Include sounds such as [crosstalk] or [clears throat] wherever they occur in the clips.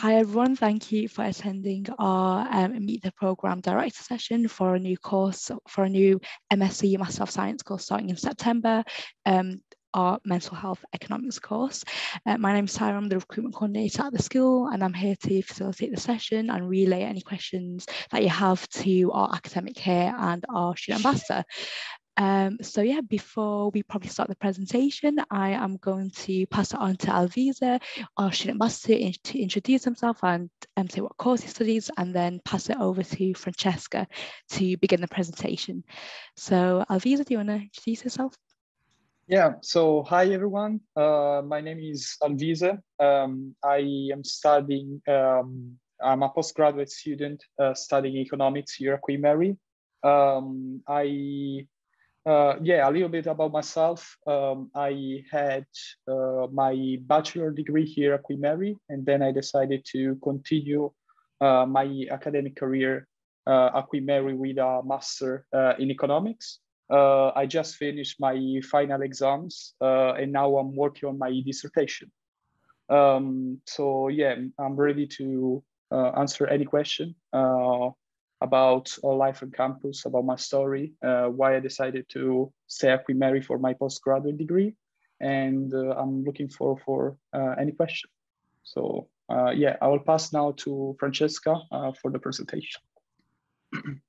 Hi everyone, thank you for attending our um, Meet the Programme Director session for a new course, for a new MSc Master of Science course starting in September, um, our Mental Health Economics course. Uh, my name is Tahira, I'm the Recruitment Coordinator at the school and I'm here to facilitate the session and relay any questions that you have to our academic here and our student ambassador. Um, so yeah, before we probably start the presentation, I am going to pass it on to Alvise, our student master, in, to introduce himself and um, say what course he studies, and then pass it over to Francesca to begin the presentation. So Alvise, do you want to introduce yourself? Yeah, so hi everyone. Uh, my name is Alvise. Um, I am studying, um, I'm a postgraduate student uh, studying economics here at Queen Mary. Um, I uh, yeah, a little bit about myself. Um, I had uh, my bachelor degree here at Queen Mary, and then I decided to continue uh, my academic career uh, at Queen Mary with a master uh, in economics. Uh, I just finished my final exams, and now I'm working on my dissertation. Um, so yeah, I'm ready to answer any question about life on campus, about my story, uh, why I decided to stay at Queen Mary for my postgraduate degree. And uh, I'm looking for, for uh, any question. So yeah, I will pass now to Francesca for the presentation. [clears throat]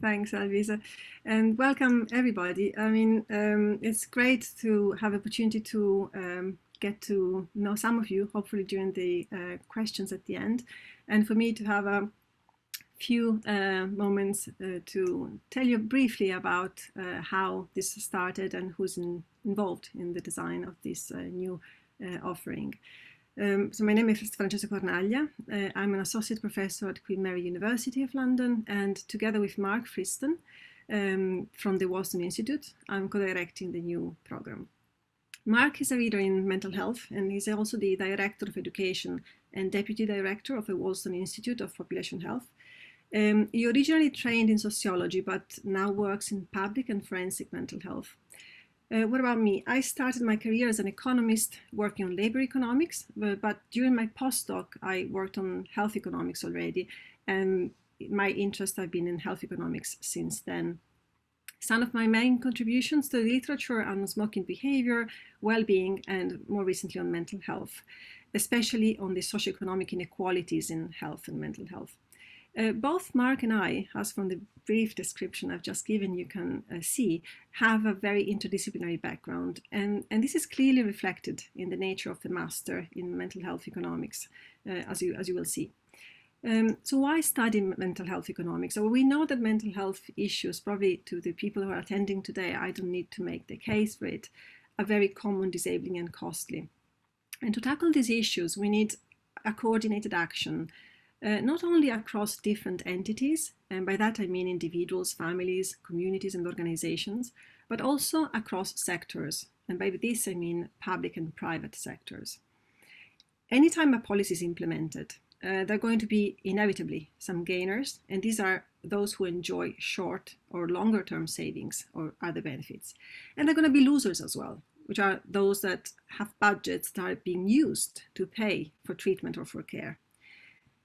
Thanks, Alvise, and welcome everybody. I mean, um, it's great to have opportunity to um, get to know some of you, hopefully during the uh, questions at the end, and for me to have a few uh, moments uh, to tell you briefly about uh, how this started and who's in, involved in the design of this uh, new uh, offering. Um, so my name is Francesca Cornaglia. Uh, I'm an associate professor at Queen Mary University of London and together with Mark Freestone um, from the Wolfson Institute, I'm co-directing the new program. Mark is a leader in mental health and he's also the Director of Education and Deputy Director of the Wolfson Institute of Population Health um, he originally trained in sociology, but now works in public and forensic mental health. Uh, what about me? I started my career as an economist working on labor economics, but, but during my postdoc, I worked on health economics already, and my interest have been in health economics since then. Some of my main contributions to the literature on smoking behavior, well-being, and more recently on mental health, especially on the socioeconomic inequalities in health and mental health. Uh, both Mark and I, as from the brief description I've just given you can uh, see, have a very interdisciplinary background. And, and this is clearly reflected in the nature of the master in mental health economics, uh, as, you, as you will see. Um, so why study mental health economics? Well, we know that mental health issues, probably to the people who are attending today, I don't need to make the case for it, are very common, disabling and costly. And to tackle these issues, we need a coordinated action uh, not only across different entities, and by that I mean individuals, families, communities, and organizations, but also across sectors. And by this I mean public and private sectors. Anytime a policy is implemented, uh, there are going to be inevitably some gainers, and these are those who enjoy short or longer term savings or other benefits. And there are going to be losers as well, which are those that have budgets that are being used to pay for treatment or for care.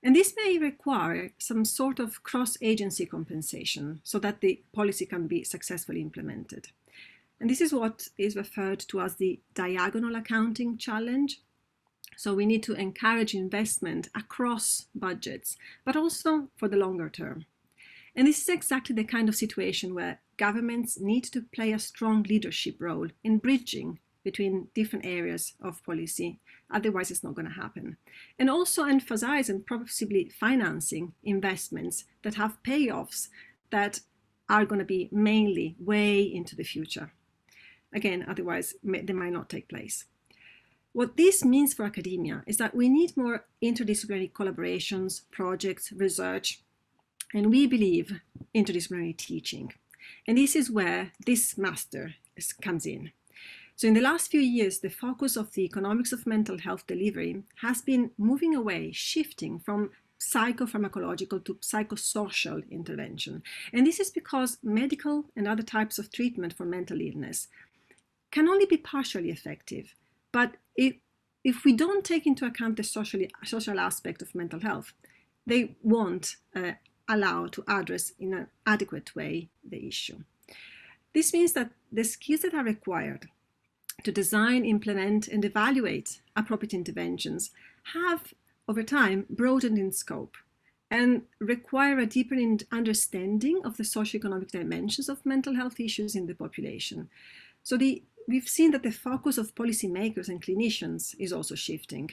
And this may require some sort of cross-agency compensation so that the policy can be successfully implemented. And this is what is referred to as the diagonal accounting challenge. So we need to encourage investment across budgets, but also for the longer term. And this is exactly the kind of situation where governments need to play a strong leadership role in bridging between different areas of policy. Otherwise, it's not going to happen. And also emphasize and possibly financing investments that have payoffs that are going to be mainly way into the future. Again, otherwise, they might not take place. What this means for academia is that we need more interdisciplinary collaborations, projects, research, and we believe interdisciplinary teaching. And this is where this master comes in. So in the last few years, the focus of the economics of mental health delivery has been moving away, shifting from psychopharmacological to psychosocial intervention. And this is because medical and other types of treatment for mental illness can only be partially effective, but it if we don't take into account the social, social aspect of mental health, they won't uh, allow to address in an adequate way the issue. This means that the skills that are required to design, implement, and evaluate appropriate interventions have, over time, broadened in scope and require a deeper understanding of the socioeconomic dimensions of mental health issues in the population. So the, we've seen that the focus of policymakers and clinicians is also shifting.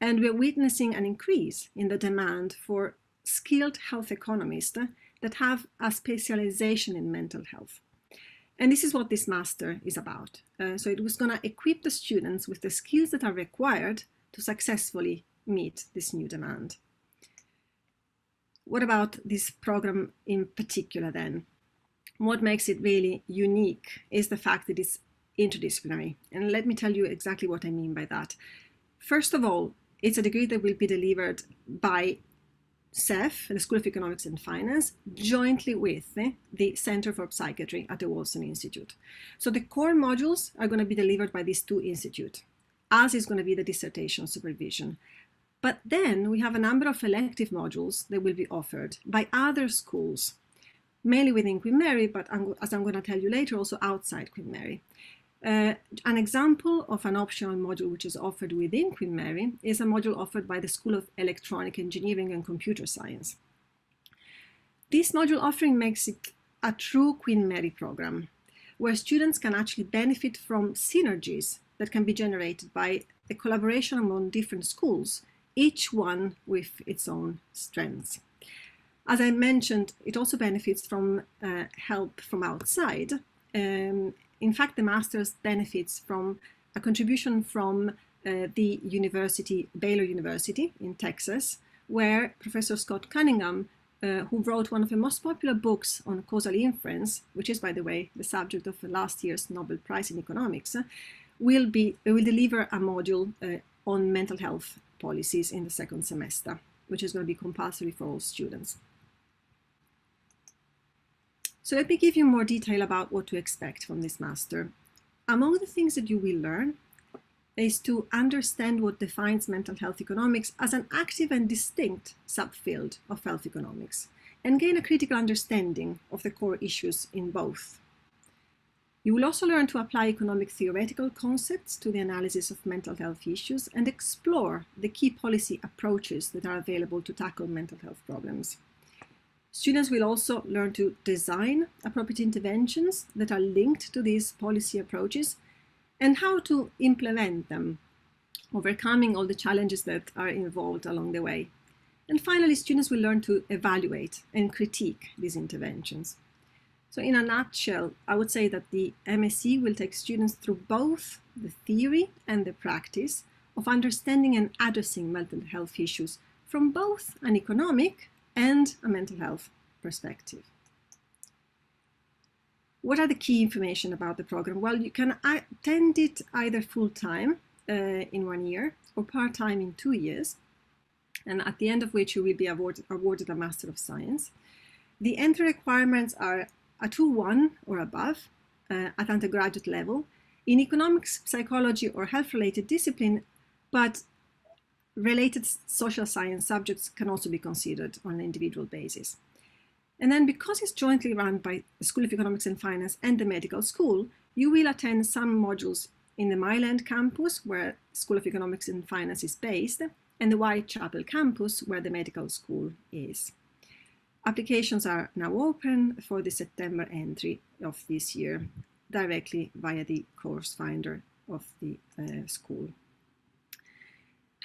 And we're witnessing an increase in the demand for skilled health economists that have a specialization in mental health. And this is what this master is about. Uh, so it was going to equip the students with the skills that are required to successfully meet this new demand. What about this program in particular then? What makes it really unique is the fact that it's interdisciplinary. And let me tell you exactly what I mean by that. First of all, it's a degree that will be delivered by SEF, the School of Economics and Finance, jointly with eh, the Center for Psychiatry at the Wolfson Institute. So the core modules are going to be delivered by these two institutes, as is going to be the dissertation supervision. But then we have a number of elective modules that will be offered by other schools, mainly within Queen Mary, but as I'm going to tell you later, also outside Queen Mary. Uh, an example of an optional module which is offered within Queen Mary is a module offered by the School of Electronic Engineering and Computer Science. This module offering makes it a true Queen Mary program, where students can actually benefit from synergies that can be generated by the collaboration among different schools, each one with its own strengths. As I mentioned, it also benefits from uh, help from outside, um, in fact, the master's benefits from a contribution from uh, the university, Baylor University in Texas, where Professor Scott Cunningham, uh, who wrote one of the most popular books on causal inference, which is, by the way, the subject of last year's Nobel Prize in Economics, will be will deliver a module uh, on mental health policies in the second semester, which is going to be compulsory for all students. So let me give you more detail about what to expect from this master. Among the things that you will learn is to understand what defines mental health economics as an active and distinct subfield of health economics and gain a critical understanding of the core issues in both. You will also learn to apply economic theoretical concepts to the analysis of mental health issues and explore the key policy approaches that are available to tackle mental health problems. Students will also learn to design appropriate interventions that are linked to these policy approaches and how to implement them, overcoming all the challenges that are involved along the way. And finally, students will learn to evaluate and critique these interventions. So in a nutshell, I would say that the MSc will take students through both the theory and the practice of understanding and addressing mental health issues from both an economic and a mental health perspective. What are the key information about the program? Well, you can attend it either full-time uh, in one year or part-time in two years, and at the end of which you will be awarded, awarded a Master of Science. The entry requirements are a 2-1 or above uh, at undergraduate level in economics, psychology, or health-related discipline, but related social science subjects can also be considered on an individual basis. And then because it's jointly run by the School of Economics and Finance and the medical school, you will attend some modules in the Mile End campus, where School of Economics and Finance is based, and the Whitechapel campus, where the medical school is. Applications are now open for the September entry of this year, directly via the course finder of the uh, school.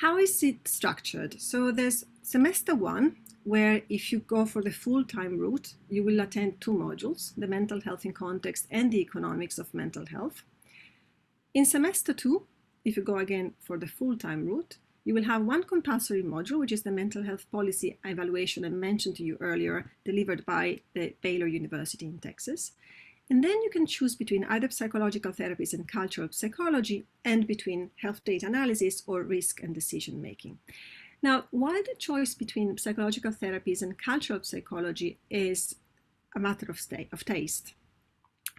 How is it structured? So there's semester one, where if you go for the full-time route, you will attend two modules, the mental health in context and the economics of mental health. In semester two, if you go again for the full-time route, you will have one compulsory module, which is the mental health policy evaluation I mentioned to you earlier, delivered by the Baylor University in Texas. And then you can choose between either psychological therapies and cultural psychology and between health data analysis or risk and decision making. Now, while the choice between psychological therapies and cultural psychology is a matter of, of taste,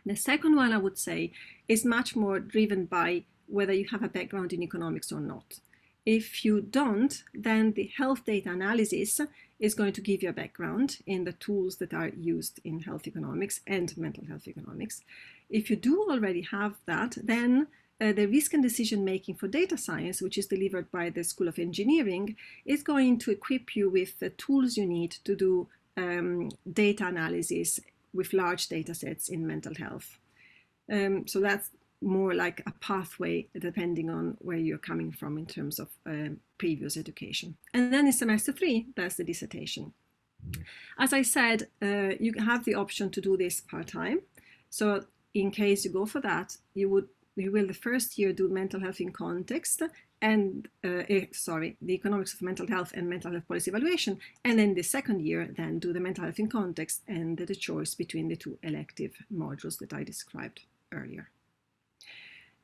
the second one I would say is much more driven by whether you have a background in economics or not. If you don't, then the health data analysis is going to give you a background in the tools that are used in health economics and mental health economics. If you do already have that, then uh, the risk and decision making for data science, which is delivered by the School of Engineering, is going to equip you with the tools you need to do um, data analysis with large data sets in mental health. Um, so that's more like a pathway depending on where you're coming from in terms of um, previous education. And then in semester three, that's the dissertation. As I said, uh, you have the option to do this part-time. So in case you go for that, you would you will the first year do mental health in context and uh, eh, sorry the economics of mental health and mental health policy evaluation and then the second year then do the mental health in context and the choice between the two elective modules that I described earlier.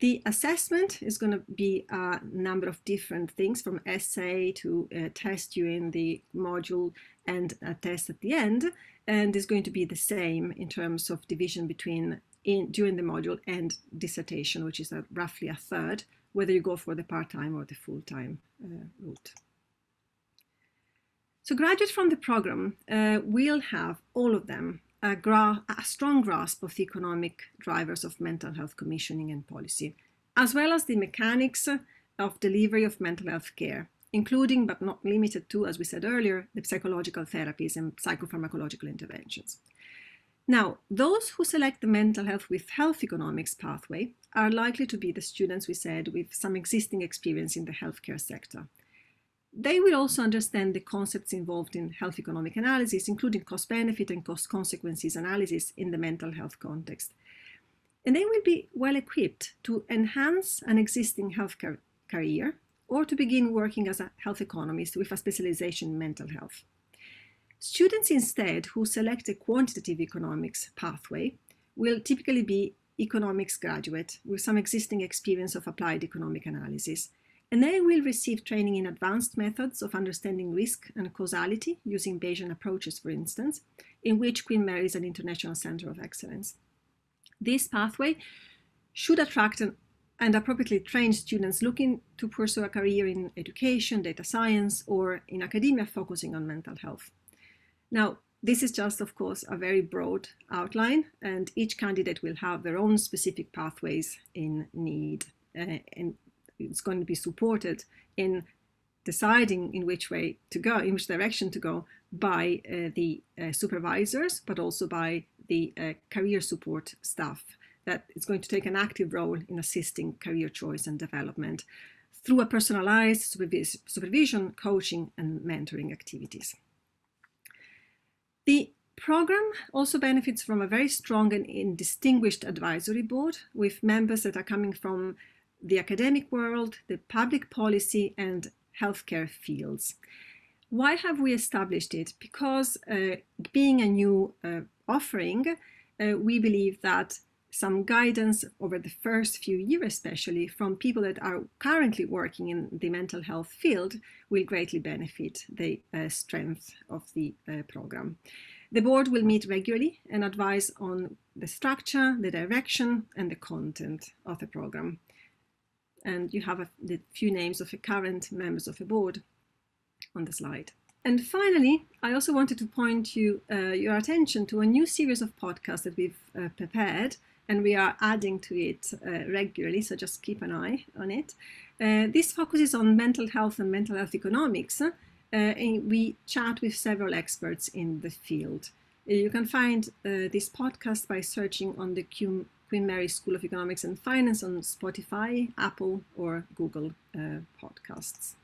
The assessment is going to be a number of different things from essay to uh, test you in the module and a test at the end. And is going to be the same in terms of division between in, during the module and dissertation, which is a, roughly a third, whether you go for the part-time or the full-time uh, route. So graduates from the program uh, will have all of them a, a, strong grasp of the economic drivers of mental health commissioning and policy, as well as the mechanics of delivery of mental health care, including but not limited to, as we said earlier, the psychological therapies and psychopharmacological interventions. Now, those who select the mental health with health economics pathway are likely to be the students we said with some existing experience in the healthcare sector. They will also understand the concepts involved in health economic analysis, including cost benefit and cost consequences analysis in the mental health context. And they will be well equipped to enhance an existing healthcare career or to begin working as a health economist with a specialization in mental health. Students instead who select a quantitative economics pathway will typically be economics graduate with some existing experience of applied economic analysis and they will receive training in advanced methods of understanding risk and causality using Bayesian approaches, for instance, in which Queen Mary is an international center of excellence. This pathway should attract an, and appropriately train students looking to pursue a career in education, data science, or in academia focusing on mental health. Now, this is just, of course, a very broad outline, and each candidate will have their own specific pathways in need. Uh, and it's going to be supported in deciding in which way to go, in which direction to go by uh, the uh, supervisors, but also by the uh, career support staff that is going to take an active role in assisting career choice and development through a personalized supervis supervision, coaching, and mentoring activities. The program also benefits from a very strong and distinguished advisory board with members that are coming from the academic world, the public policy, and healthcare fields. Why have we established it? Because uh, being a new uh, offering, uh, we believe that some guidance over the first few years, especially from people that are currently working in the mental health field, will greatly benefit the uh, strength of the uh, program. The board will meet regularly and advise on the structure, the direction, and the content of the program and you have a, the few names of the current members of the board on the slide. And finally, I also wanted to point you, uh, your attention to a new series of podcasts that we've uh, prepared, and we are adding to it uh, regularly, so just keep an eye on it. Uh, this focuses on mental health and mental health economics, uh, and we chat with several experts in the field. You can find uh, this podcast by searching on the Q Queen Mary School of Economics and Finance on Spotify, Apple, or Google uh, Podcasts.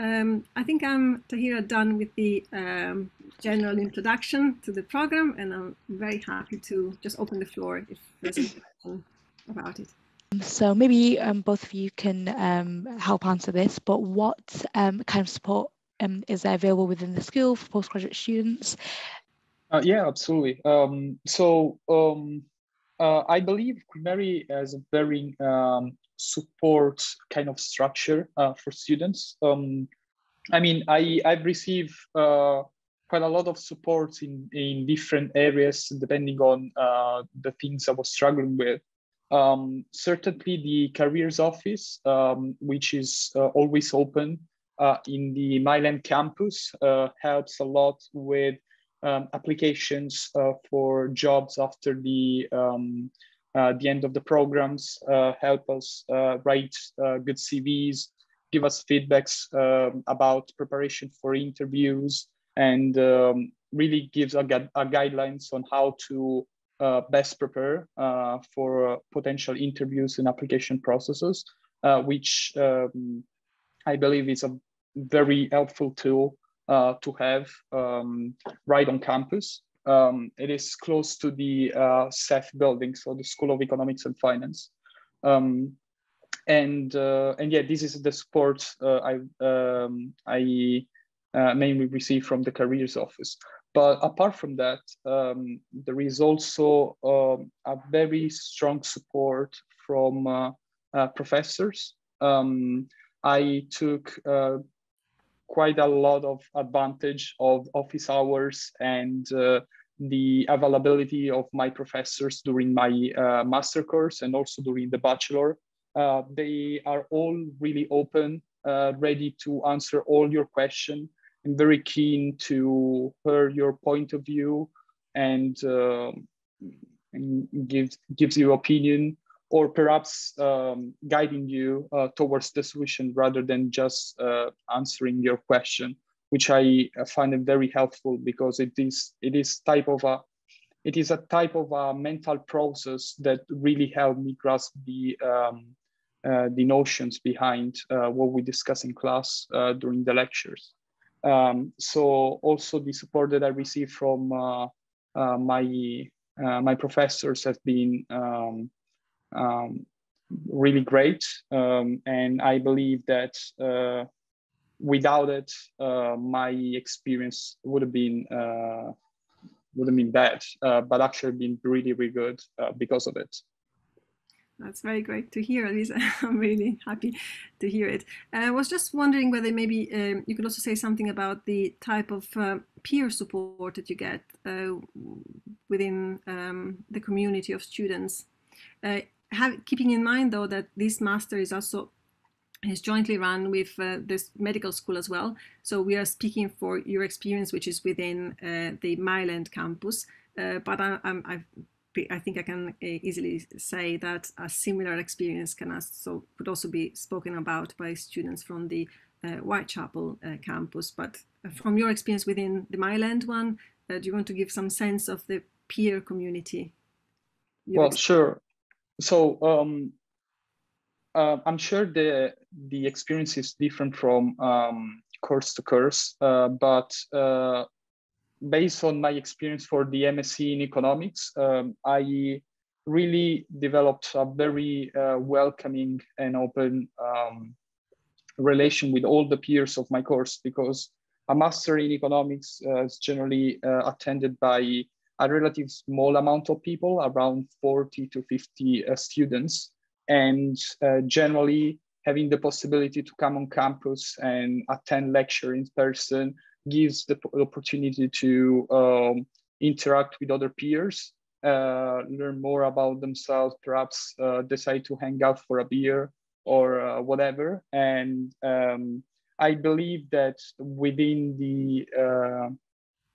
Um, I think I'm, Tahira, done with the um, general introduction to the program, and I'm very happy to just open the floor if there's a question about it. So maybe um, both of you can um, help answer this, but what um, kind of support um, is there available within the school for postgraduate students? Uh, yeah, absolutely. so uh, I believe Mary has a very um, support kind of structure uh, for students. Um, I mean, I, I've received uh, quite a lot of support in, in different areas depending on uh, the things I was struggling with. Um, certainly the careers office, um, which is uh, always open uh, in the Mile End campus, helps a lot with um, applications uh, for jobs after the um, uh, the end of the programs, help us write good CVs, give us feedbacks um, about preparation for interviews, and um, really gives a, a guidelines on how to uh, best prepare uh, for uh, potential interviews and application processes, uh, which um, I believe is a very helpful tool uh, to have um, right on campus. Um, it is close to the uh, SEF building, so the School of Economics and Finance. Um, and and yeah, this is the support I um, I mainly receive from the careers office. But apart from that, um, there is also um, a very strong support from uh, uh, professors. I took uh, quite a lot of advantage of office hours and uh, the availability of my professors during my uh, master course and also during the bachelor. Uh, they are all really open, ready to answer all your questions I'm very keen to hear your point of view and, uh, and gives gives you opinion or perhaps um, guiding you uh, towards the solution rather than just uh, answering your question, which I find it very helpful because it is it is type of a it is a type of a mental process that really helped me grasp the um, uh, the notions behind uh, what we discuss in class uh, during the lectures. Um, so also the support that I receive from uh, uh, my uh, my professors have been um, really great, um, and I believe that uh, without it, uh, my experience would have been uh, would have been bad, but actually been really really good because of it. That's very great to hear, Lisa. [laughs] I'm really happy to hear it. Uh, I was just wondering whether maybe um, you could also say something about the type of uh, peer support that you get uh, within um, the community of students. Uh, have, keeping in mind, though, that this master is also is jointly run with uh, this medical school as well. So we are speaking for your experience, which is within uh, the Mile End campus. but I, I'm, I think I can eh, easily say that a similar experience can also could also be spoken about by students from the uh, Whitechapel uh, campus. But from your experience within the Mile End one, uh, do you want to give some sense of the peer community? Well, sure. So um, uh, I'm sure the the experience is different from um, course to course, uh, but uh, based on my experience for the MSc in economics, um, I really developed a very uh, welcoming and open um, relation with all the peers of my course because a master in economics uh, is generally uh, attended by a relative small amount of people, around 40 to 50 uh, students. And uh, generally having the possibility to come on campus and attend lecture in person gives the opportunity to um, interact with other peers, uh, learn more about themselves, perhaps uh, decide to hang out for a beer or uh, whatever. And um, I believe that within the uh,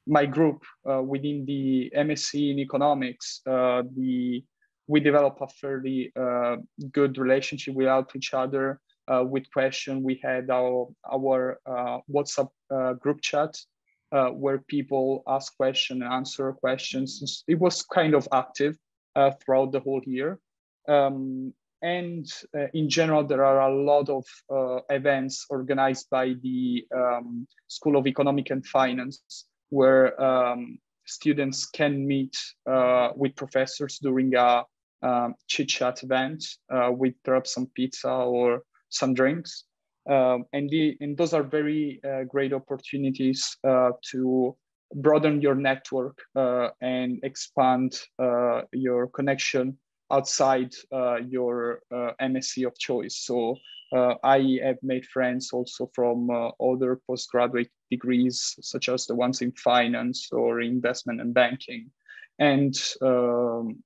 my group, uh, within the MSc in economics, uh, the we develop a fairly good relationship without each other uh, with question. We had our our uh, WhatsApp uh, group chat uh, where people ask questions and answer questions. It was kind of active uh, throughout the whole year. Um, and uh, in general, there are a lot of events organized by the um, School of Economic and Finance where um, students can meet with professors during a um, chit chat event with perhaps some pizza or some drinks. Um, and, the, and those are very uh, great opportunities uh, to broaden your network uh, and expand uh, your connection outside uh, your uh, MSc of choice. So I have made friends also from other postgraduate degrees, such as the ones in finance or investment and banking. And um,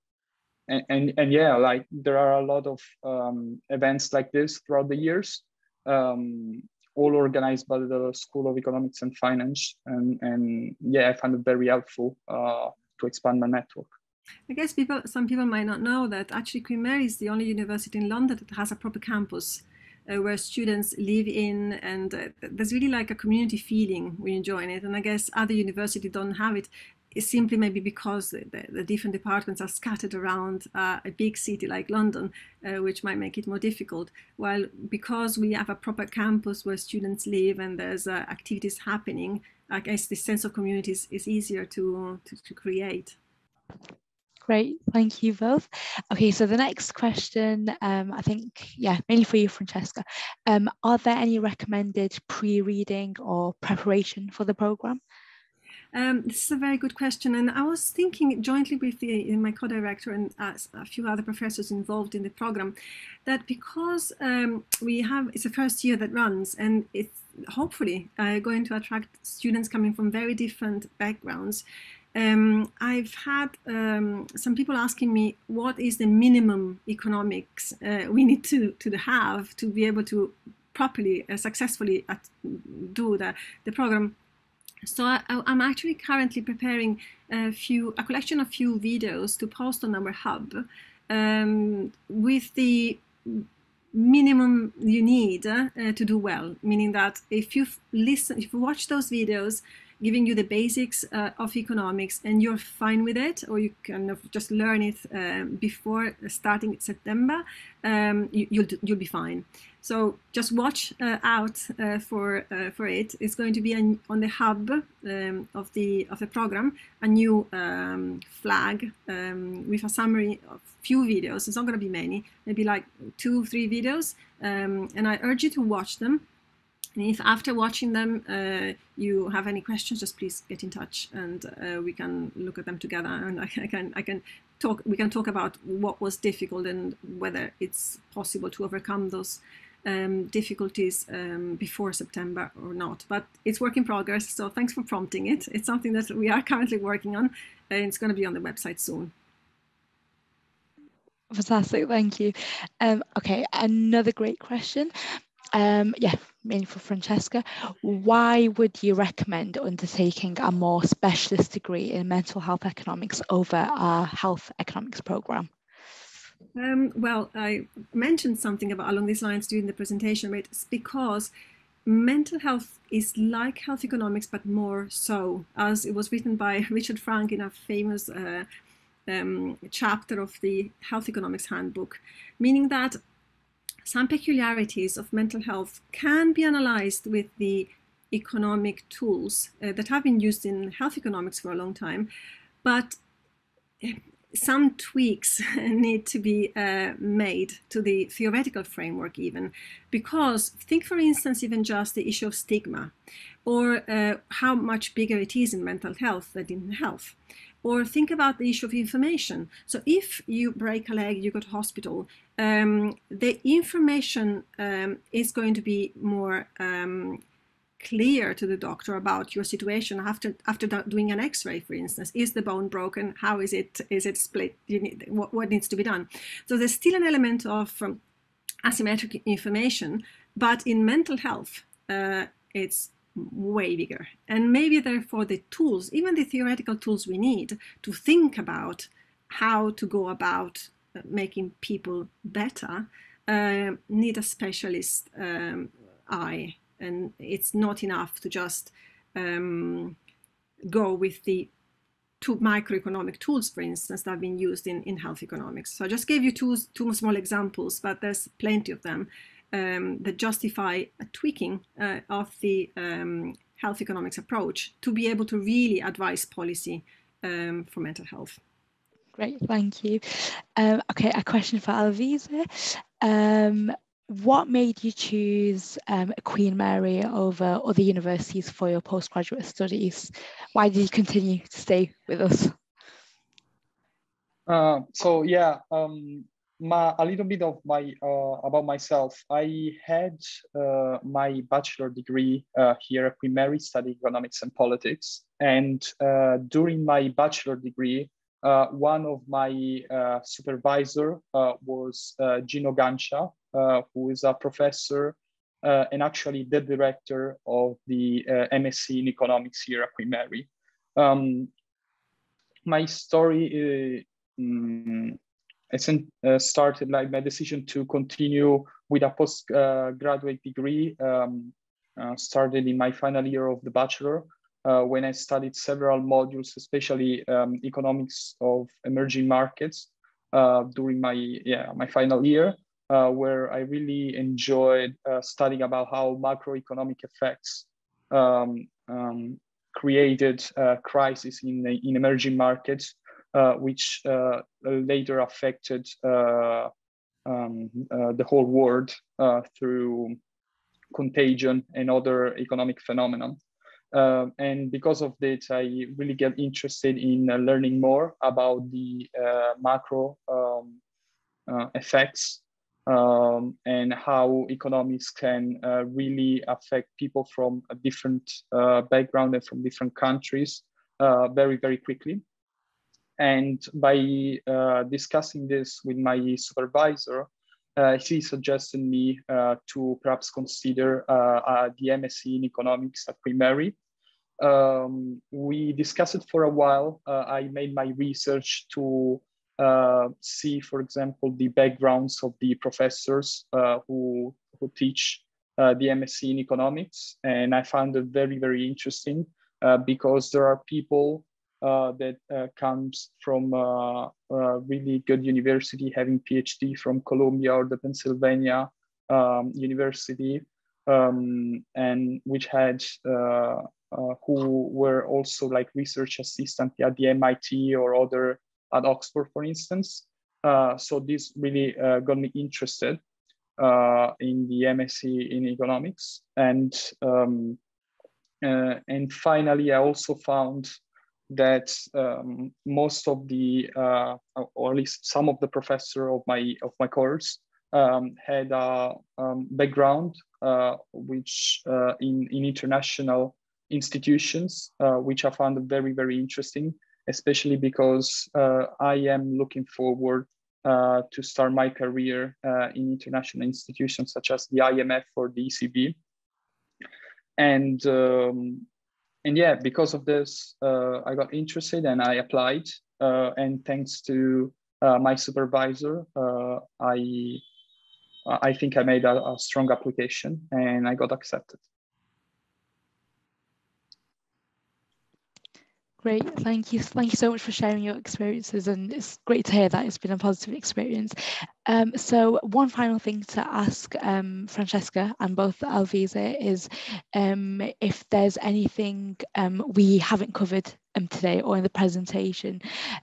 and, and, and yeah, like there are a lot of um, events like this throughout the years, um, all organized by the School of Economics and Finance. And, and yeah, I found it very helpful uh, to expand my network. I guess people, some people might not know that actually Queen Mary is the only university in London that has a proper campus uh, where students live in, and uh, there's really like a community feeling when you join it. And I guess other universities don't have it. It's simply maybe because the, the different departments are scattered around uh, a big city like London, uh, which might make it more difficult. While because we have a proper campus where students live and there's uh, activities happening, I guess the sense of community is, is easier to, to, to create. Great, thank you both. Okay, so the next question, um, I think, yeah, mainly for you, Francesca. Um, are there any recommended pre-reading or preparation for the programme? Um, this is a very good question, and I was thinking jointly with the, my co-director and uh, a few other professors involved in the program, that because um, we have it's the first year that runs, and it's hopefully uh, going to attract students coming from very different backgrounds. Um, I've had um, some people asking me what is the minimum economics uh, we need to, to have to be able to properly, uh, successfully at, do the, the program. So I, am actually currently preparing a few, a collection of few videos to post on our hub um, with the minimum you need uh, to do well, meaning that if you listen, if you watch those videos, giving you the basics uh, of economics and you're fine with it, or you can just learn it uh, before starting September, um, you, will you'll, you'll be fine. So just watch uh, out uh, for uh, for it. It's going to be an, on the hub um, of the of the program a new um, flag um, with a summary of few videos. It's not going to be many, maybe like two three videos, um, and I urge you to watch them and if after watching them uh, you have any questions, just please get in touch and uh, we can look at them together. And I, I, can I can talk. We can talk about what was difficult and whether it's possible to overcome those um, difficulties um, before September or not. But it's work in progress. So thanks for prompting it. It's something that we are currently working on, and it's going to be on the website soon. Fantastic, thank you. Um, okay, another great question. Um, yeah, mainly for Francesca. Why would you recommend undertaking a more specialist degree in mental health economics over a health economics program? Um, well, I mentioned something about along these lines during the presentation, but it's because mental health is like health economics, but more so, as it was written by [laughs] Richard Frank in a famous uh, um, chapter of the Health Economics Handbook, meaning that some peculiarities of mental health can be analyzed with the economic tools uh, that have been used in health economics for a long time, but eh, some tweaks [laughs] need to be uh, made to the theoretical framework even. Because think for instance even just the issue of stigma or uh, how much bigger it is in mental health than in health or think about the issue of information. So if you break a leg, you go to hospital, um, the information um, is going to be more um, clear to the doctor about your situation after after doing an X-ray, for instance. Is the bone broken? How is it? Is it split? Need, what, what, needs to be done? So there's still an element of um, asymmetric information, but in mental health, uh, it's way bigger. And maybe therefore the tools, even the theoretical tools we need to think about how to go about uh, making people better, uh, need a specialist um, eye. And it's not enough to just um, go with the two microeconomic tools, for instance, that have been used in, in health economics. So I just gave you two, two small examples, but there's plenty of them um, that justify a tweaking uh, of the um, health economics approach to be able to really advise policy um, for mental health. Great, thank you. Um, okay, a question for Alvise. Um, what made you choose um, Queen Mary over other universities for your postgraduate studies? Why did you continue to stay with us? Uh, so yeah, um, my, a little bit of my uh, about myself. I had uh, my bachelor degree uh, here at Queen Mary, studying economics and politics. And uh, during my bachelor degree, Uh, one of my uh, supervisor was Gino Gancia, who is a professor and actually the director of the MSc in economics here at Queen Mary. Um, my story um, started like my decision to continue with a postgraduate degree um, started in my final year of the bachelor uh, when I studied several modules, especially um, economics of emerging markets uh, during my yeah my final year, uh, where I really enjoyed uh, studying about how macroeconomic effects um, um, created crisis in in emerging markets, uh, which uh, later affected um, the whole world through contagion and other economic phenomena. Uh, and because of that, I really get interested in uh, learning more about the uh, macro um, uh, effects um, and how economics can uh, really affect people from a different uh, background and from different countries very, very quickly. And by discussing this with my supervisor, he suggested me to perhaps consider the MSc in economics at Queen Mary um, we discussed it for a while. Uh, I made my research to uh, see, for example, the backgrounds of the professors uh, who, who teach uh, the MSc in economics. And I found it very, very interesting uh, because there are people uh, that comes from a really good university, having PhD from Columbia or the Pennsylvania um, University, um, and which had uh, who were also like research assistant at the MIT or other at Oxford, for instance. Uh, so this really uh, got me interested uh, in the MSc in economics, and um, uh, and finally, I also found that um, most of the, uh, or at least some of the professor of my of my course, um, had a um, background which in in international institutions, uh, which I found very, very interesting, especially because uh, I am looking forward uh, to start my career in international institutions such as the IMF or the ECB. And um, and yeah, because of this, uh, I got interested and I applied. Uh, and thanks to uh, my supervisor, I I think I made a, a, strong application and I got accepted. Great, thank you. Thank you so much for sharing your experiences, and it's great to hear that it's been a positive experience. Um, so, one final thing to ask um, Francesca and both Alvise is um, if there's anything um, we haven't covered um, today or in the presentation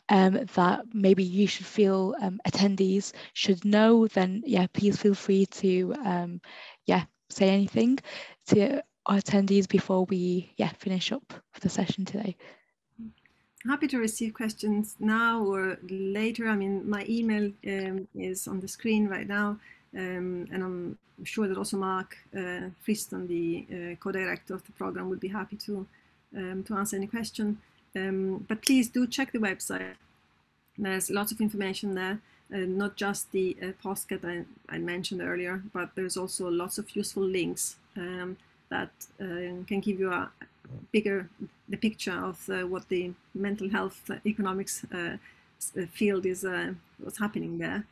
um, that maybe you should feel attendees should know, then yeah, please feel free to yeah say anything to our attendees before we yeah finish up the session today happy to receive questions now or later. I mean, my email um, is on the screen right now, um, and I'm sure that also Mark uh, Freestone, the uh, co-director of the program, would be happy to um, to answer any question. Um, but please do check the website. There's lots of information there, uh, not just the uh, postcard I, I, mentioned earlier, but there's also lots of useful links um, that uh, can give you a, bigger the picture of uh, what the mental health economics uh, uh, field is what's happening there.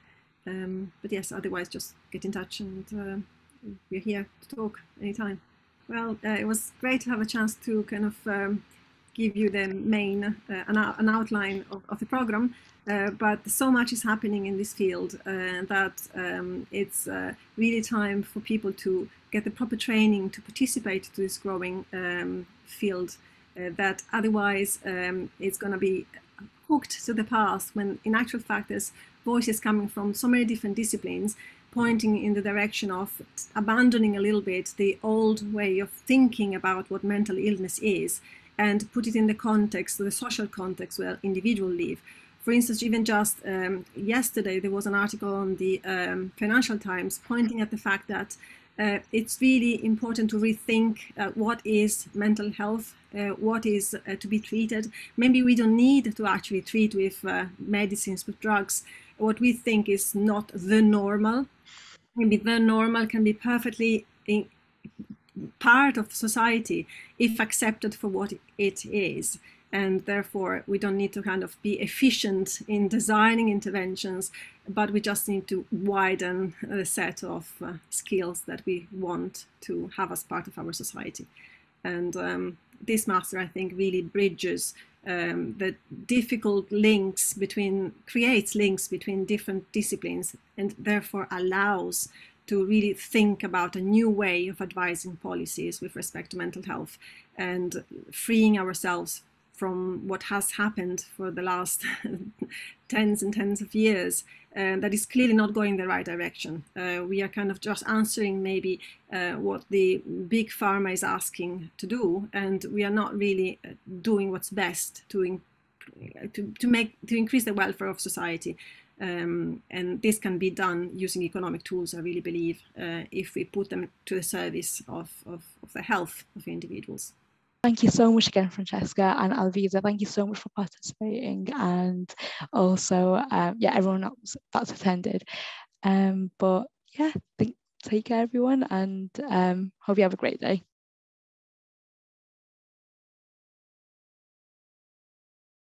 Um, but yes, otherwise just get in touch and we're here to talk anytime. Well, it was great to have a chance to kind of um, give you the main uh, an, an, outline of, of the program uh, but so much is happening in this field uh, that um, it's really time for people to get the proper training to participate to this growing um, field uh, that otherwise um, it's going to be hooked to the past when in actual fact there's voices coming from so many different disciplines pointing in the direction of abandoning a little bit the old way of thinking about what mental illness is and put it in the context, the social context where individuals live. For instance, even just um, yesterday, there was an article on the um, Financial Times pointing at the fact that uh, it's really important to rethink uh, what is mental health, uh, what is uh, to be treated. Maybe we don't need to actually treat with uh, medicines, with drugs. What we think is not the normal. Maybe the normal can be perfectly part of society if accepted for what it is and therefore we don't need to kind of be efficient in designing interventions but we just need to widen the set of uh, skills that we want to have as part of our society. And um, this master i think really bridges um, the difficult links between creates links between different disciplines and therefore allows to really think about a new way of advising policies with respect to mental health and freeing ourselves from what has happened for the last [laughs] tens and tens of years uh, that is clearly not going the right direction. Uh, we are kind of just answering maybe uh, what the big pharma is asking to do, and we are not really uh, doing what's best to, to, to make to increase the welfare of society. Um, and this can be done using economic tools, I really believe, uh, if we put them to the service of, of, of the health of individuals. Thank you so much again, Francesca and Alvise. Thank you so much for participating and also, um, yeah, everyone else that's attended. Um, but yeah, think, take care, everyone, and um, hope you have a great day.